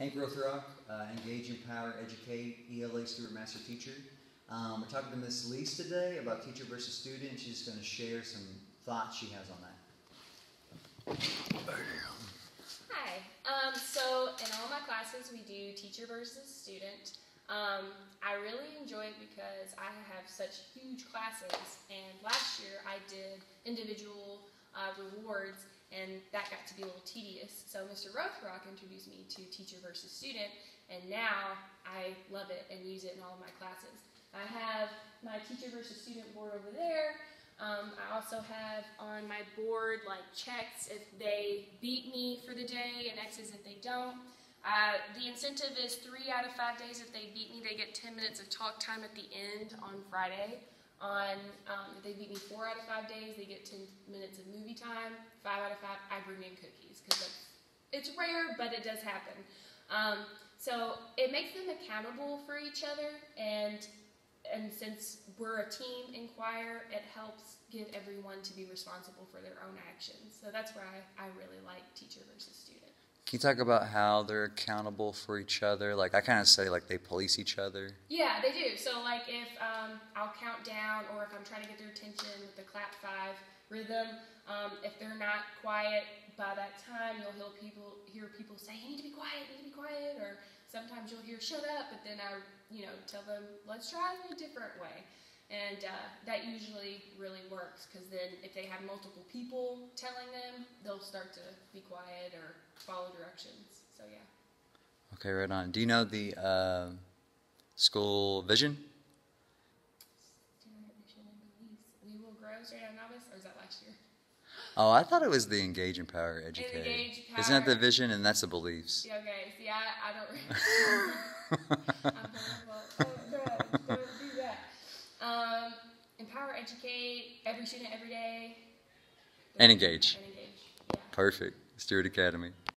Hank Rothrock, uh, Engage, Empower, Educate, ELA Student Master Teacher. Um, we're talking to Miss Leece today about teacher versus student. She's going to share some thoughts she has on that. Hi. Um, so in all my classes, we do teacher versus student. Um, I really enjoy it because I have such huge classes, and last year I did individual uh, rewards, and that got to be a little tedious. So Mr. Rothrock introduced me to teacher versus student, and now I love it and use it in all of my classes. I have my teacher versus student board over there. Um, I also have on my board like checks if they beat me for the day and X's if they don't. Uh, the incentive is three out of five days. If they beat me, they get 10 minutes of talk time at the end on Friday. On um, if they beat me four out of five days, they get 10 minutes of movie time. Five out of five, I bring in cookies because it's rare, but it does happen. Um, so it makes them accountable for each other, and and since we're a team in choir, it helps get everyone to be responsible for their own actions. So that's where I, I really like teacher versus student. You talk about how they're accountable for each other? Like I kind of say, like they police each other. Yeah, they do. So like if um, I'll count down, or if I'm trying to get their attention with the clap five rhythm, um, if they're not quiet by that time, you'll hear people hear people say, "You need to be quiet. You need to be quiet," or sometimes you'll hear "shut up," but then I, you know, tell them, "Let's try a different way." And uh, that usually really works because then if they have multiple people telling them, they'll start to be quiet or follow directions. So, yeah. Okay, right on. Do you know the uh, school vision? We will grow straight out of novice, or is that last year? Oh, I thought it was the engage, empower, educate. Engage. Isn't that the vision and that's the beliefs? Yeah, okay. See, I, I don't, don't, don't do that. Um, empower, educate, every student, every day. And engage. And engage. Yeah. Perfect. Stuart Academy.